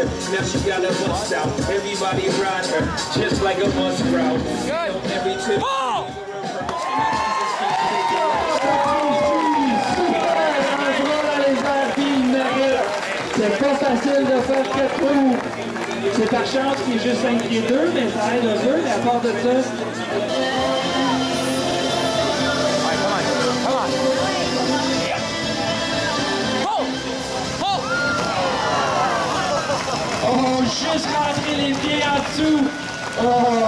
the bus strip. Now she got a bust out. Everybody ride her just like a bus route. Good. Every tip. Oh! C'est pas facile de faire quatre trous. C'est par chance qu'il est juste 5 pieds 2, mais ça aide un peu, mais à part de ça, Oh, juste rentrer les pieds en dessous. Oh.